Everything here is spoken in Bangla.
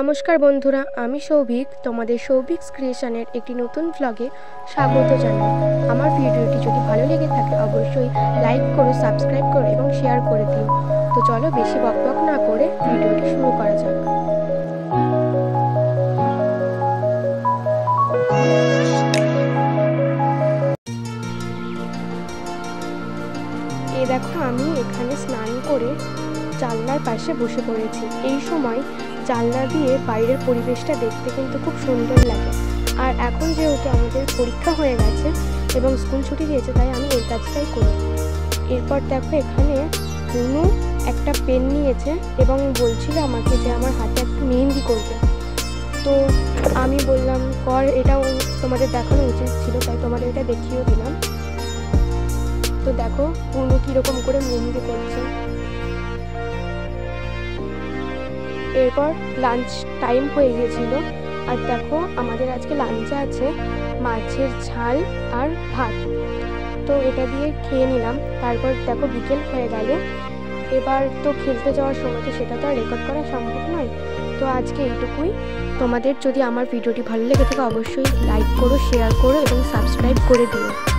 নমস্কার বন্ধুরা, আমি সৌভিক। তোমাদের সৌভিক ক্রিয়েশনের একটি নতুন ভ্লগে স্বাগত জানাই। আমার ভিডিওটি যদি ভালো লেগে থাকে, অবশ্যই লাইক করো সাবস্ক্রাইব করো এবং শেয়ার করে দিও। তো চলো বেশি বকবক না করে ভিডিওটি শুরু করা যাক। এ দেখো, আমি এখানে স্নান করে জানলার পাশে বসে পড়েছি। এই সময় জানলা দিয়ে বাইরের পরিবেশটা দেখতে কিন্তু খুব সুন্দর লাগে। আর এখন যেহেতু আমাদের পরীক্ষা হয়ে গেছে এবং স্কুল ছুটি দিয়েছে, তাই আমি এই কাজটাই করি। এরপর দেখো এখানে অনু একটা পেন নিয়েছে এবং বলছিল আমাকে যে আমার হাতে একটু মেহেন্দি করবে। তো আমি বললাম, কর, এটাও তোমাদের দেখানো উচিত ছিল, তাই তোমাদের এটা দেখিয়েও দিলাম। তো দেখো অনু কীরকম করে মেহেন্দি করছে। এরপর লাঞ্চ টাইম হয়ে গিয়েছিল আর দেখো, আমাদের আজকে লাঞ্চে আছে মাছের ঝাল আর ভাত। তো এটা দিয়ে খেয়ে নিলাম। তারপর দেখো বিকেল হয়ে গেল। এবার তো খেলতে যাওয়ার সময়, তো সেটা তো আর রেকর্ড করা সম্ভব নয়। তো আজকে এইটুকুই। তোমাদের যদি আমার ভিডিওটি ভালো লেগে থাকে, অবশ্যই লাইক করো শেয়ার করো এবং সাবস্ক্রাইব করে দিও।